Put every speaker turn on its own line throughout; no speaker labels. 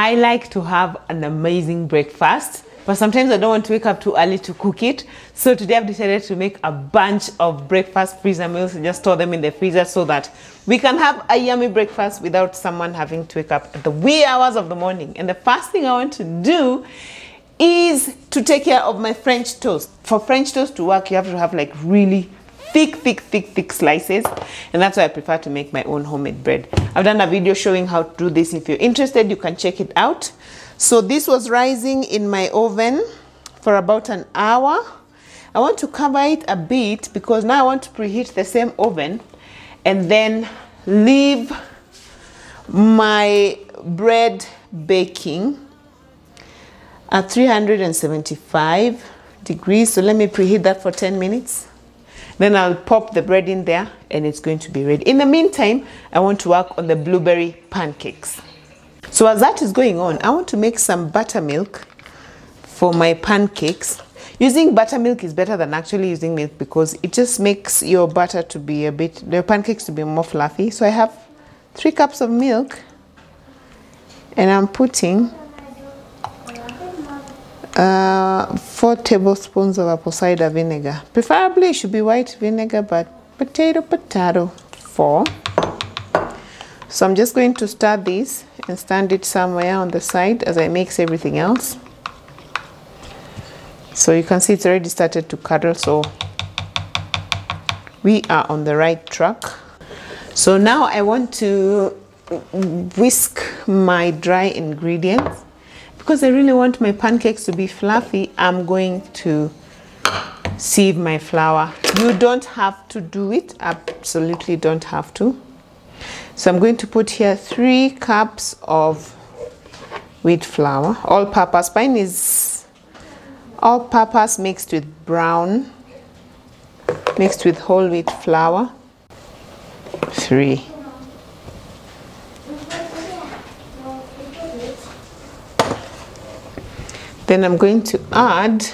I like to have an amazing breakfast, but sometimes I don't want to wake up too early to cook it. So today I've decided to make a bunch of breakfast freezer meals and just store them in the freezer so that we can have a yummy breakfast without someone having to wake up at the wee hours of the morning. And the first thing I want to do is to take care of my French toast. For French toast to work, you have to have like really thick, thick, thick, thick slices. And that's why I prefer to make my own homemade bread. I've done a video showing how to do this. If you're interested, you can check it out. So this was rising in my oven for about an hour. I want to cover it a bit because now I want to preheat the same oven and then leave my bread baking at 375 degrees. So let me preheat that for 10 minutes. Then I'll pop the bread in there and it's going to be ready. In the meantime, I want to work on the blueberry pancakes. So as that is going on, I want to make some buttermilk for my pancakes. Using buttermilk is better than actually using milk because it just makes your butter to be a bit, the pancakes to be more fluffy. So I have three cups of milk and I'm putting uh, four tablespoons of apple cider vinegar. Preferably it should be white vinegar, but potato, potato, four. So I'm just going to start this and stand it somewhere on the side as I mix everything else. So you can see it's already started to curdle, so we are on the right track. So now I want to whisk my dry ingredients because I really want my pancakes to be fluffy, I'm going to sieve my flour. You don't have to do it, absolutely don't have to. So I'm going to put here three cups of wheat flour, all purpose. Mine is all purpose mixed with brown, mixed with whole wheat flour. Three. Then I'm going to add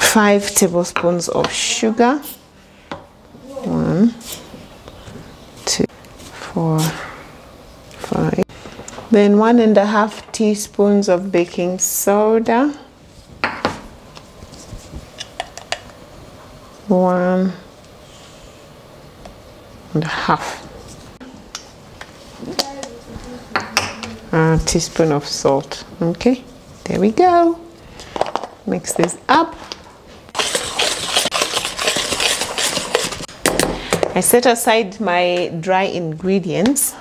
five tablespoons of sugar. One, two, four, five. Then one and a half teaspoons of baking soda. One and a half. A teaspoon of salt. Okay there we go. Mix this up. I set aside my dry ingredients.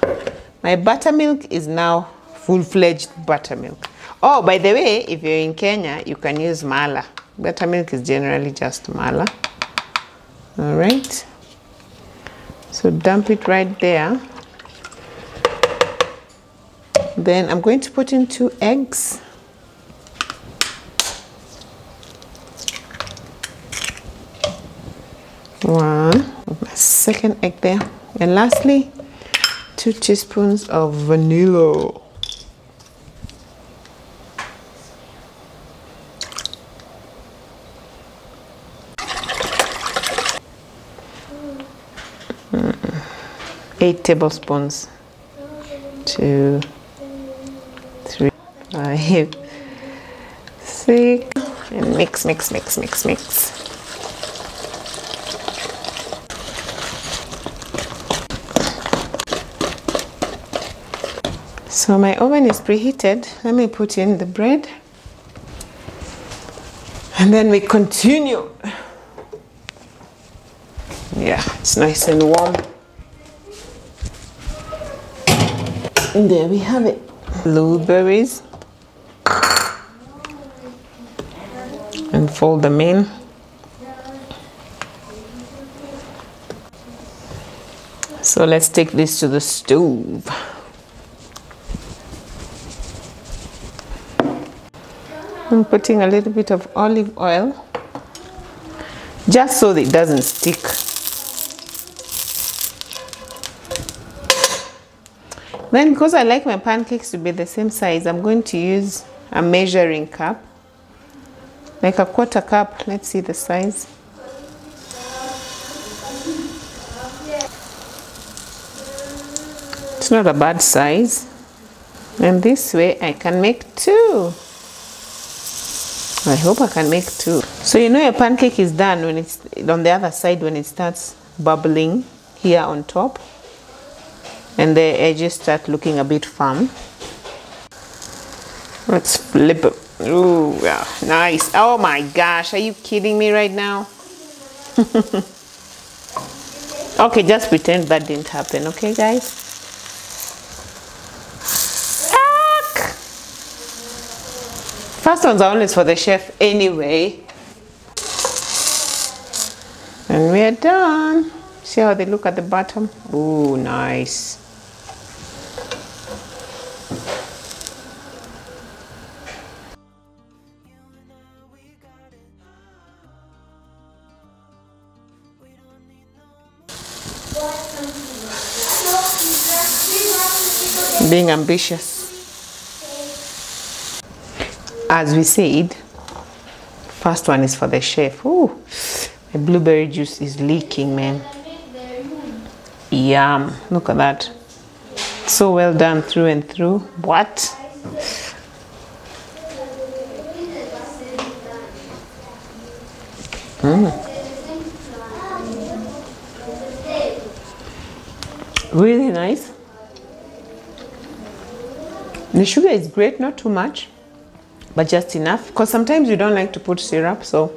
My buttermilk is now full-fledged buttermilk. Oh by the way if you're in Kenya you can use mala. Buttermilk is generally just mala. All right. So dump it right there then I'm going to put in two eggs. One, second egg there. And lastly, two teaspoons of vanilla. Hmm. Eight tablespoons. Two five, six, and mix, mix, mix, mix, mix. So my oven is preheated. Let me put in the bread. And then we continue. Yeah, it's nice and warm. And there we have it. Blueberries. And fold them in. So let's take this to the stove. I'm putting a little bit of olive oil just so that it doesn't stick. Then because I like my pancakes to be the same size, I'm going to use a measuring cup like a quarter cup let's see the size It's not a bad size. And this way I can make two. I hope I can make two. So you know your pancake is done when it's on the other side when it starts bubbling here on top. And the edges start looking a bit firm. Let's flip it. Ooh, yeah, nice. Oh my gosh, are you kidding me right now? okay, just pretend that didn't happen, okay guys? First ones are always for the chef anyway. And we're done. See how they look at the bottom? Ooh, nice. Being ambitious. As we said first one is for the chef. Ooh, the blueberry juice is leaking man. Yum. Look at that. So well done through and through. What? Mm. really nice the sugar is great not too much but just enough. Because sometimes you don't like to put syrup so.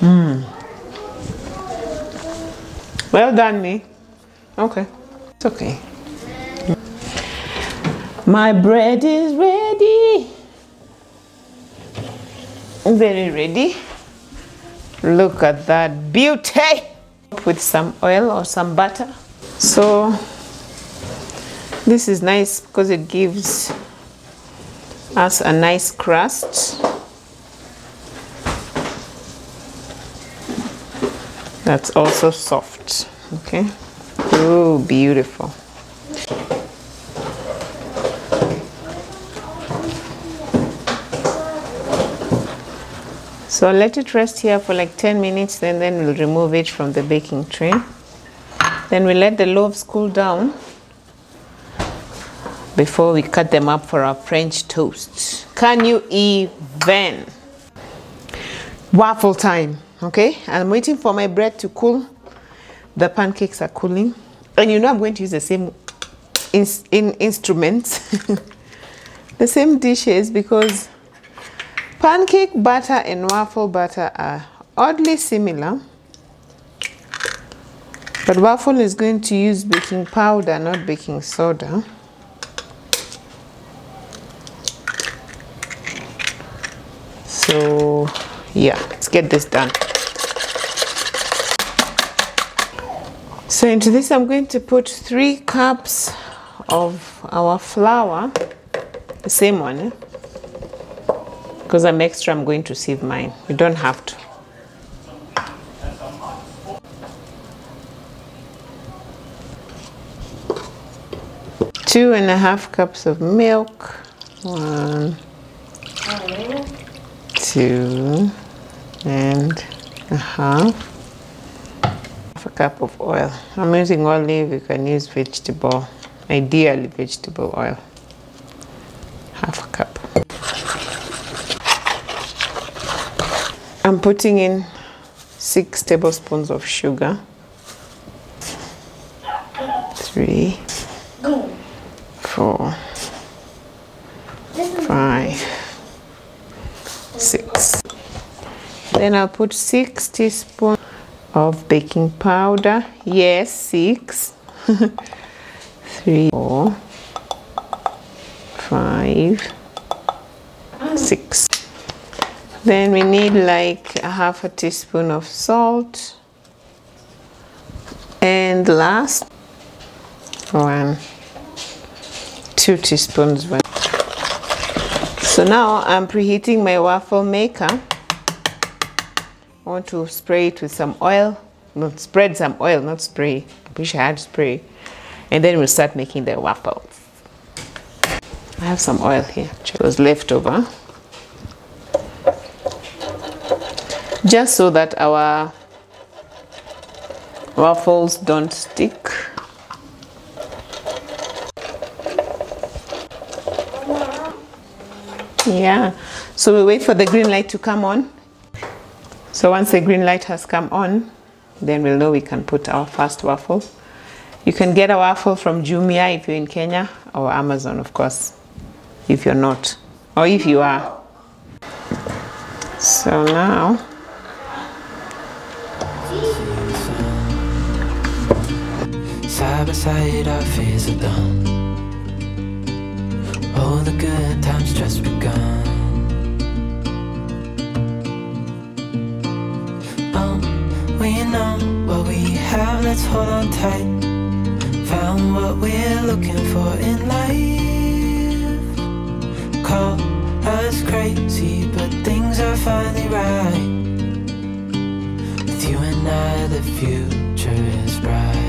Mm. well done me. Okay. It's okay. My bread is ready. Very ready. Look at that beauty. With some oil or some butter. So this is nice because it gives us a nice crust. That's also soft, okay? Oh, beautiful. So let it rest here for like 10 minutes, and then we'll remove it from the baking tray. Then we let the loaves cool down before we cut them up for our French toast. Can you even? Waffle time, okay? I'm waiting for my bread to cool. The pancakes are cooling. And you know I'm going to use the same in, in instruments, the same dishes because pancake batter and waffle batter are oddly similar. But waffle is going to use baking powder, not baking soda. So yeah let's get this done. So into this I'm going to put three cups of our flour the same one eh? because I'm extra I'm going to sieve mine. You don't have to. Two and a half cups of milk. One two and a half half a cup of oil. I'm using olive you can use vegetable ideally vegetable oil. Half a cup. I'm putting in six tablespoons of sugar three four five six. Then I'll put six teaspoons of baking powder. Yes, six. Three, four, five, six. Then we need like a half a teaspoon of salt. And last, one, two teaspoons so now I'm preheating my waffle maker. I want to spray it with some oil. Not spread some oil, not spray. I wish I had spray. And then we'll start making the waffles. I have some oil here. It was left over. Just so that our waffles don't stick yeah so we wait for the green light to come on so once the green light has come on then we'll know we can put our first waffle you can get a waffle from Jumia if you're in Kenya or Amazon of course if you're not or if you are so now
Side by side, our fears are done. All the good times just begun. We know what we have, let's hold on tight. Found what we're looking for in life. Call us crazy, but things are finally right. With you and I, the future is bright.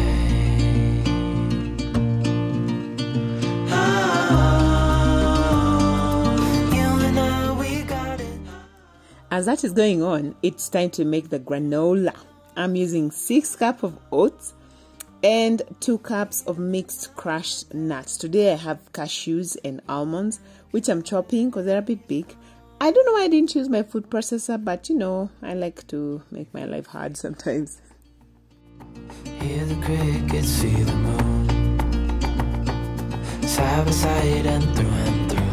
As that is going on, it's time to make the granola. I'm using 6 cup of oats and 2 cups of mixed crushed nuts. Today I have cashews and almonds, which I'm chopping because they're a bit big. I don't know why I didn't choose my food processor, but you know, I like to make my life hard sometimes.
Hear the crickets, see the moon. Side by side and through and through.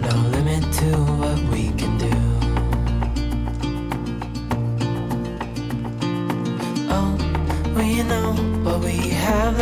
No limit to what we can do.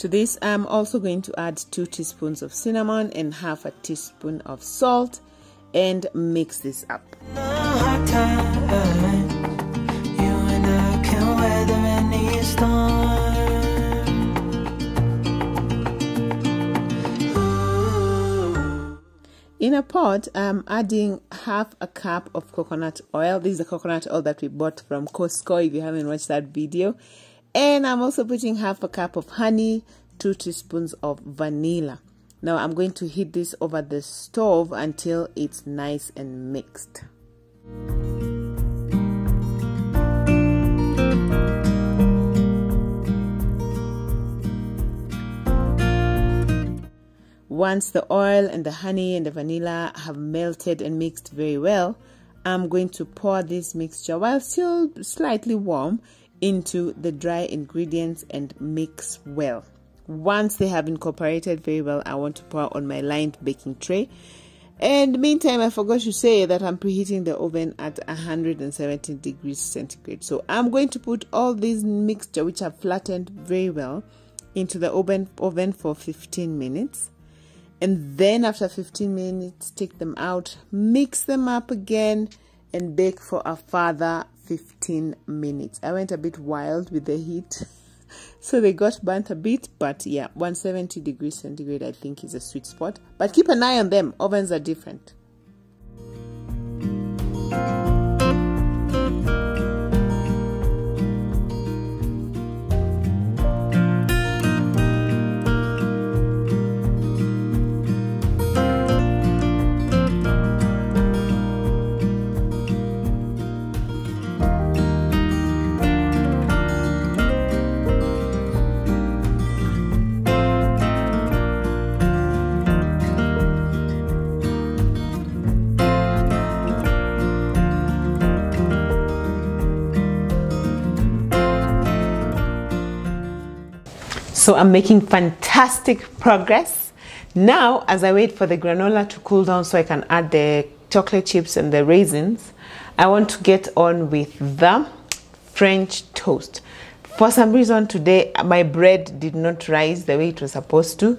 To this, I'm also going to add 2 teaspoons of cinnamon and half a teaspoon of salt and mix this up. In a pot, I'm adding half a cup of coconut oil. This is the coconut oil that we bought from Costco if you haven't watched that video. And I'm also putting half a cup of honey, two teaspoons of vanilla. Now I'm going to heat this over the stove until it's nice and mixed. Once the oil and the honey and the vanilla have melted and mixed very well, I'm going to pour this mixture while still slightly warm into the dry ingredients and mix well. Once they have incorporated very well, I want to pour on my lined baking tray. And meantime, I forgot to say that I'm preheating the oven at 170 degrees centigrade. So I'm going to put all this mixture, which I've flattened very well, into the oven oven for 15 minutes and then after 15 minutes take them out mix them up again and bake for a further 15 minutes. I went a bit wild with the heat. So they got burnt a bit but yeah 170 degrees centigrade i think is a sweet spot. But keep an eye on them. Ovens are different So I'm making fantastic progress. Now, as I wait for the granola to cool down so I can add the chocolate chips and the raisins, I want to get on with the French toast. For some reason today, my bread did not rise the way it was supposed to.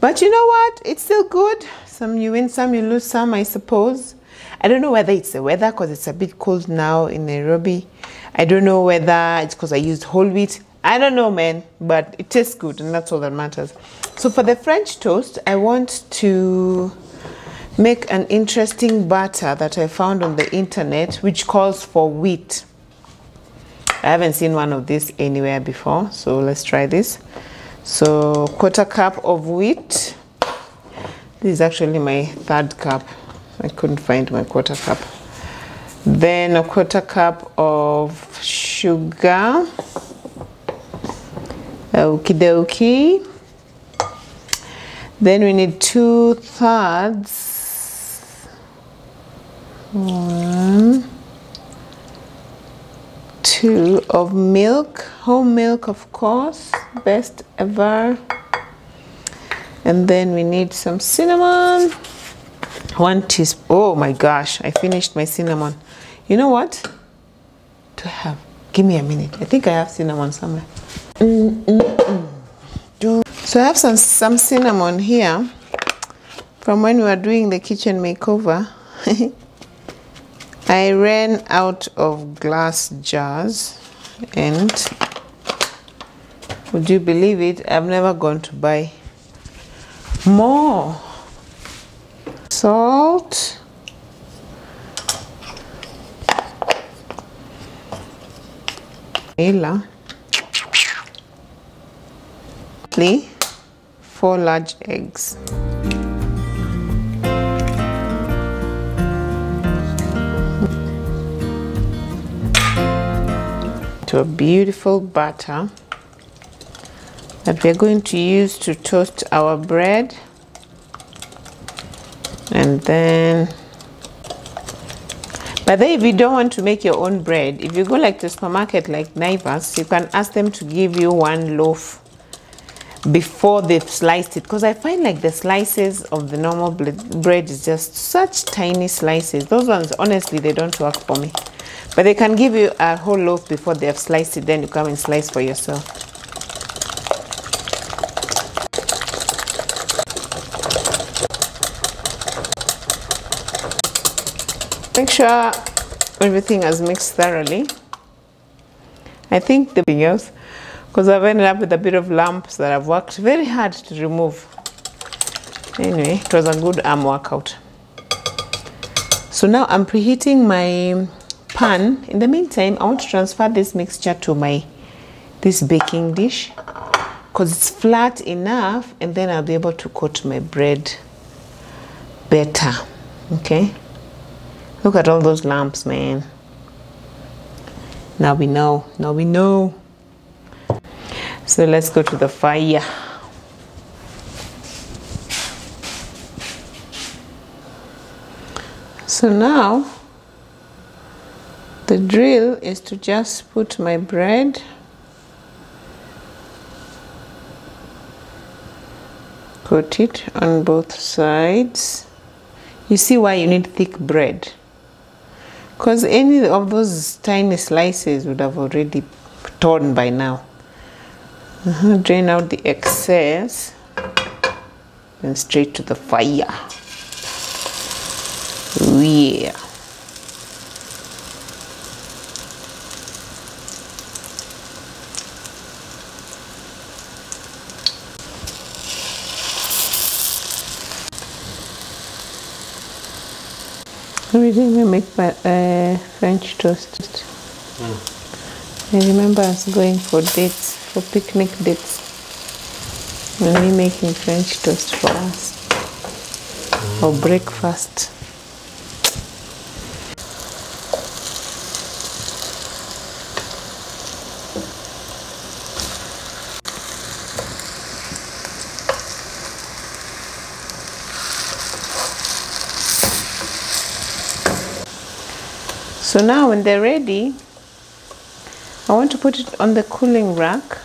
But you know what? It's still good. Some you win some, you lose some, I suppose. I don't know whether it's the weather because it's a bit cold now in Nairobi. I don't know whether it's because I used whole wheat. I don't know, man, but it tastes good, and that's all that matters. So for the French toast, I want to make an interesting batter that I found on the internet, which calls for wheat. I haven't seen one of this anywhere before, so let's try this. So quarter cup of wheat. This is actually my third cup. I couldn't find my quarter cup. Then a quarter cup of sugar. Okie dokie. Then we need two thirds. One, two of milk, home milk, of course, best ever. And then we need some cinnamon. One teaspoon. Oh my gosh, I finished my cinnamon. You know what? To have. Give me a minute. I think I have cinnamon somewhere. So I have some, some cinnamon here from when we were doing the kitchen makeover. I ran out of glass jars and would you believe it? I've never gone to buy more salt vanilla four large eggs. To a beautiful butter that we're going to use to toast our bread. And then but then if you don't want to make your own bread if you go like to supermarket like Naivas you can ask them to give you one loaf before they've sliced it because I find like the slices of the normal bread is just such tiny slices. Those ones honestly they don't work for me. But they can give you a whole loaf before they have sliced it then you come and slice for yourself. Make sure everything is mixed thoroughly. I think the thing else because I've ended up with a bit of lumps that I've worked very hard to remove. Anyway it was a good arm workout. So now I'm preheating my pan. In the meantime I want to transfer this mixture to my this baking dish because it's flat enough and then I'll be able to coat my bread better okay? Look at all those lumps, man. Now we know now we know so let's go to the fire. So now the drill is to just put my bread put it on both sides. You see why you need thick bread? Because any of those tiny slices would have already torn by now uh -huh. drain out the excess and straight to the fire yeah Everything we make by uh, French toast. Mm. I remember us going for dates, for picnic dates, we making French toast for us, mm. or breakfast. So now when they're ready, I want to put it on the cooling rack,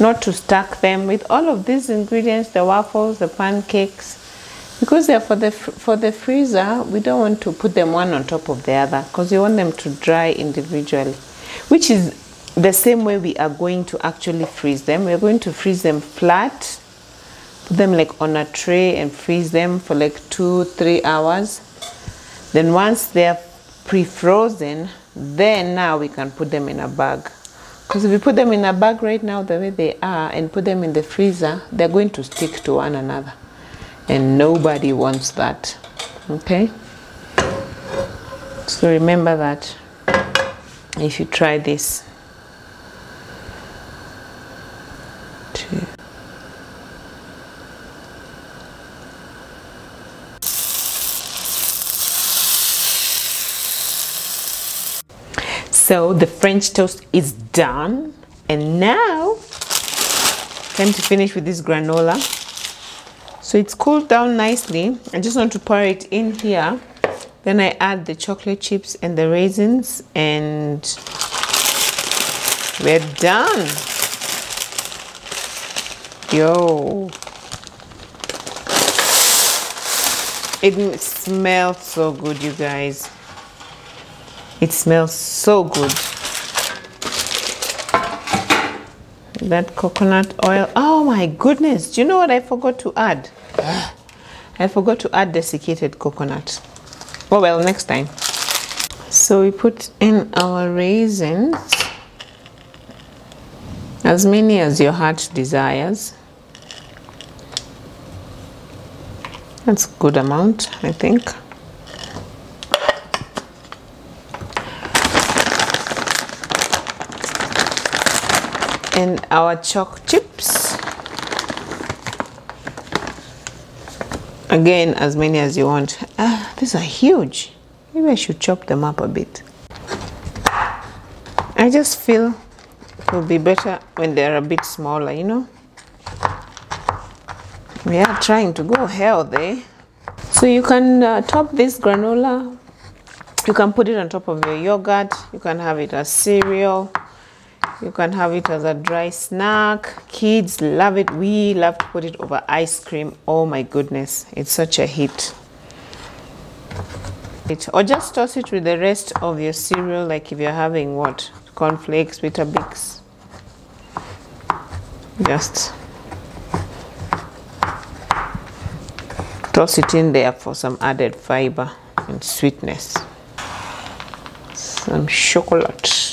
not to stack them with all of these ingredients, the waffles, the pancakes, because they're for the, for the freezer, we don't want to put them one on top of the other because we want them to dry individually, which is the same way we are going to actually freeze them. We're going to freeze them flat, put them like on a tray and freeze them for like two, three hours. Then once they're pre-frozen then now we can put them in a bag Because if you put them in a bag right now, the way they are, and put them in the freezer, they're going to stick to one another. And nobody wants that. Okay? So remember that if you try this. Two. So the French toast is done. And now, time to finish with this granola. So it's cooled down nicely. I just want to pour it in here. Then I add the chocolate chips and the raisins and we're done. Yo. It smells so good, you guys. It smells so good. That coconut oil. Oh my goodness. Do you know what I forgot to add? I forgot to add desiccated coconut. Oh well, next time. So we put in our raisins. As many as your heart desires. That's a good amount, I think. And our chalk chips. Again as many as you want. Ah, these are huge. Maybe I should chop them up a bit. I just feel it will be better when they're a bit smaller you know? We are trying to go healthy. So you can uh, top this granola. You can put it on top of your yogurt. You can have it as cereal you can have it as a dry snack. Kids love it. We love to put it over ice cream. Oh my goodness, it's such a hit. It, or just toss it with the rest of your cereal, like if you're having what? Cornflakes, Weetabix. Just toss it in there for some added fiber and sweetness. Some chocolate.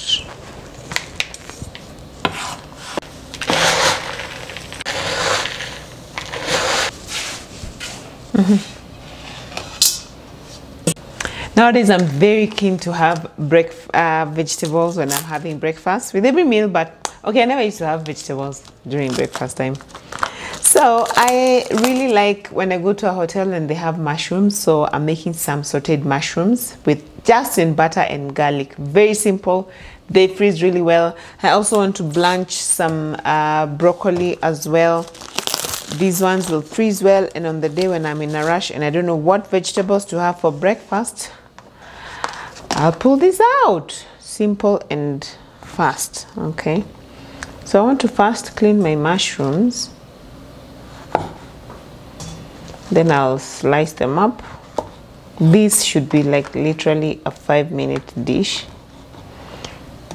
Nowadays, I'm very keen to have break, uh, vegetables when I'm having breakfast with every meal, but okay, I never used to have vegetables during breakfast time. So I really like when I go to a hotel and they have mushrooms. So I'm making some sauteed mushrooms with just in butter and garlic. Very simple. They freeze really well. I also want to blanch some uh, broccoli as well these ones will freeze well and on the day when I'm in a rush and I don't know what vegetables to have for breakfast I'll pull this out. Simple and fast okay? So I want to first clean my mushrooms. Then I'll slice them up. This should be like literally a five minute dish.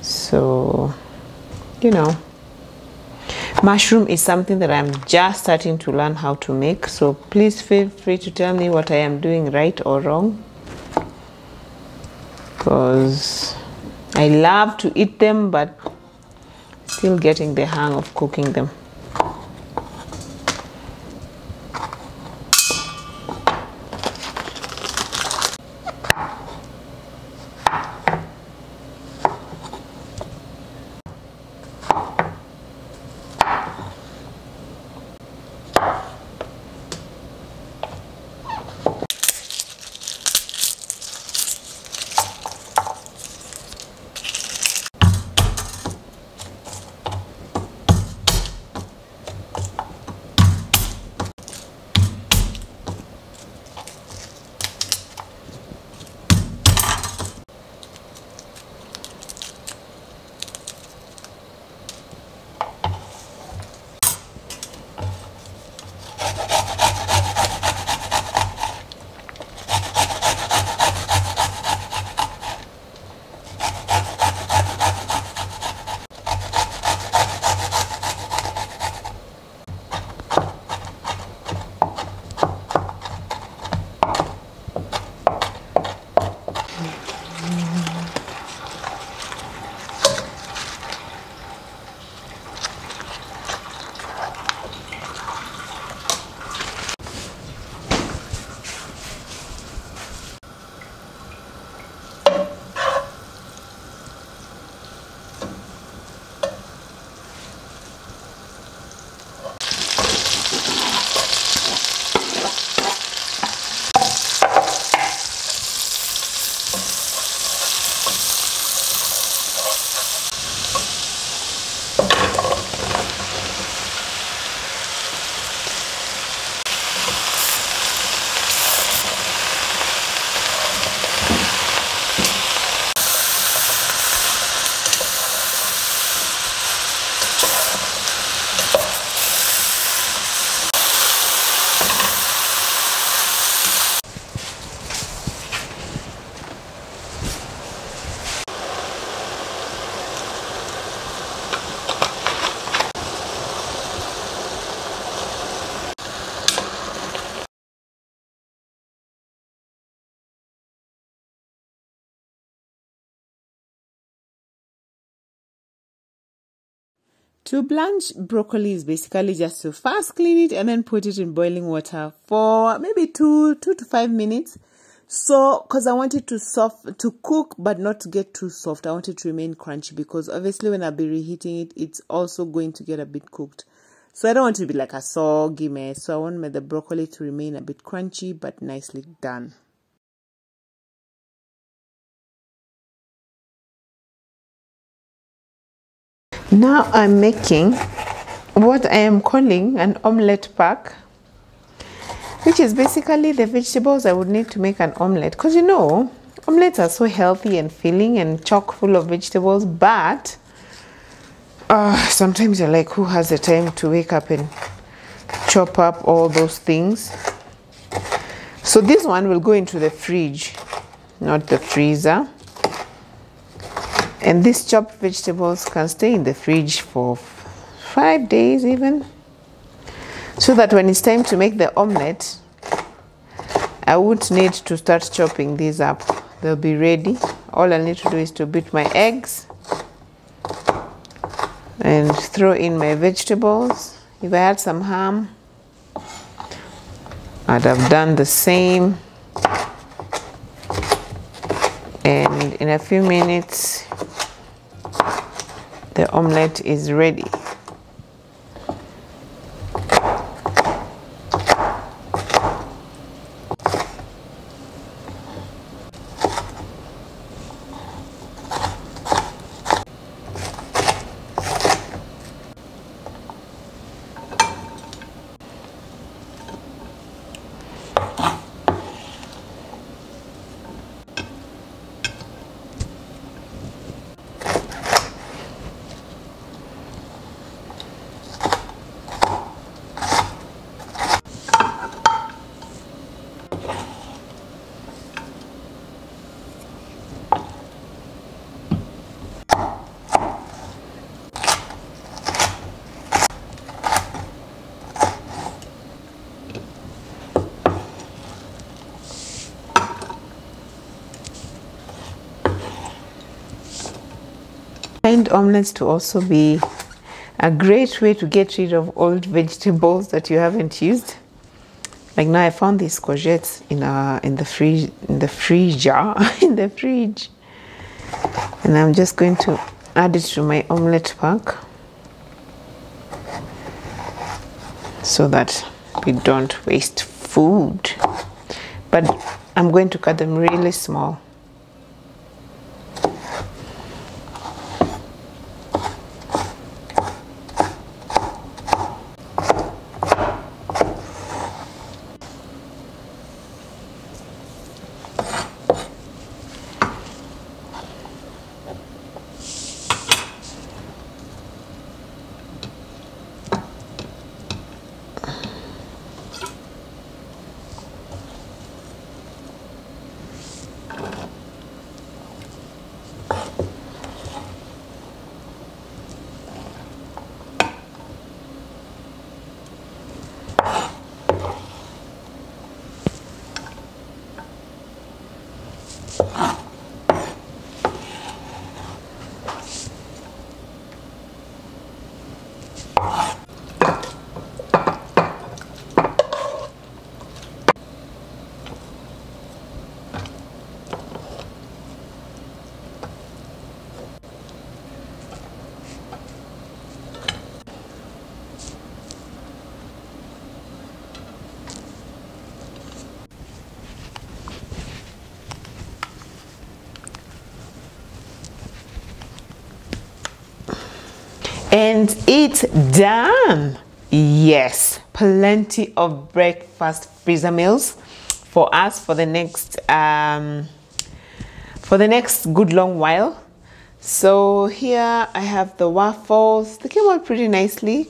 So you know mushroom is something that I'm just starting to learn how to make so please feel free to tell me what I am doing right or wrong. Because I love to eat them but still getting the hang of cooking them To blanch broccoli is basically just to first clean it and then put it in boiling water for maybe two two to five minutes. So, because I want it to soft to cook but not to get too soft, I want it to remain crunchy because obviously when I'll be reheating it, it's also going to get a bit cooked. So I don't want it to be like a soggy mess. So I want the broccoli to remain a bit crunchy but nicely done. Now I'm making what I am calling an omelette pack, which is basically the vegetables I would need to make an omelette. Because you know, omelettes are so healthy and filling and chock full of vegetables, but uh, sometimes you're like, who has the time to wake up and chop up all those things? So this one will go into the fridge, not the freezer and these chopped vegetables can stay in the fridge for five days even. So that when it's time to make the omelette I won't need to start chopping these up. They'll be ready. All I need to do is to beat my eggs and throw in my vegetables. If I had some ham I'd have done the same. And in a few minutes the omelette is ready omelets to also be a great way to get rid of old vegetables that you haven't used. Like now I found these courgettes in a in the fridge in the freezer in the fridge. And I'm just going to add it to my omelette pack so that we don't waste food. But I'm going to cut them really small. And it's done yes plenty of breakfast freezer meals for us for the next um, for the next good long while. So here i have the waffles. They came out pretty nicely.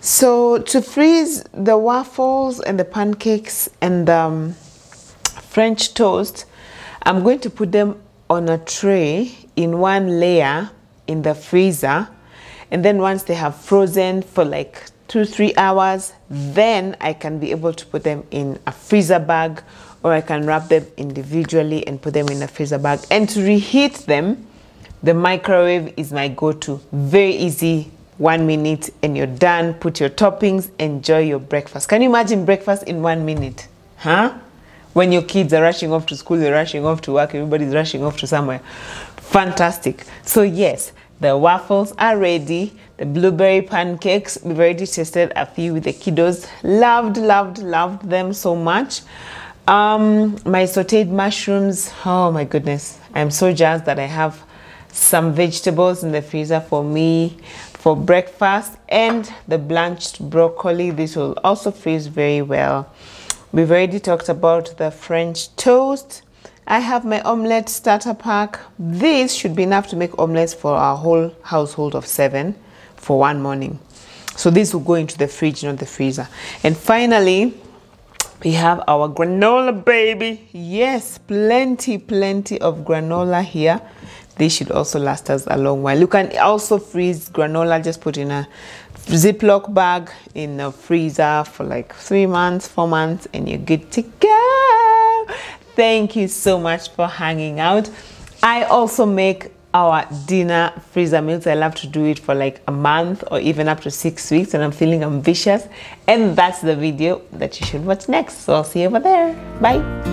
So to freeze the waffles and the pancakes and the um, french toast i'm going to put them on a tray in one layer in the freezer and then once they have frozen for like two three hours then I can be able to put them in a freezer bag or I can wrap them individually and put them in a freezer bag and to reheat them the microwave is my go-to very easy one minute and you're done. Put your toppings, enjoy your breakfast. Can you imagine breakfast in one minute? Huh? When your kids are rushing off to school, they're rushing off to work, everybody's rushing off to somewhere. Fantastic. So, yes, the waffles are ready. The blueberry pancakes, we've already tasted a few with the kiddos. Loved, loved, loved them so much. Um, my sauteed mushrooms, oh my goodness. I'm so jazzed that I have some vegetables in the freezer for me for breakfast and the blanched broccoli. This will also freeze very well. We've already talked about the French toast. I have my omelette starter pack. This should be enough to make omelets for our whole household of seven for one morning. So this will go into the fridge, not the freezer. And finally, we have our granola baby. Yes, plenty, plenty of granola here. This should also last us a long while. You can also freeze granola, just put in a Ziploc bag in a freezer for like three months, four months, and you're good to go. Thank you so much for hanging out. I also make our dinner freezer meals. I love to do it for like a month or even up to six weeks and I'm feeling ambitious. And that's the video that you should watch next. So I'll see you over there. Bye.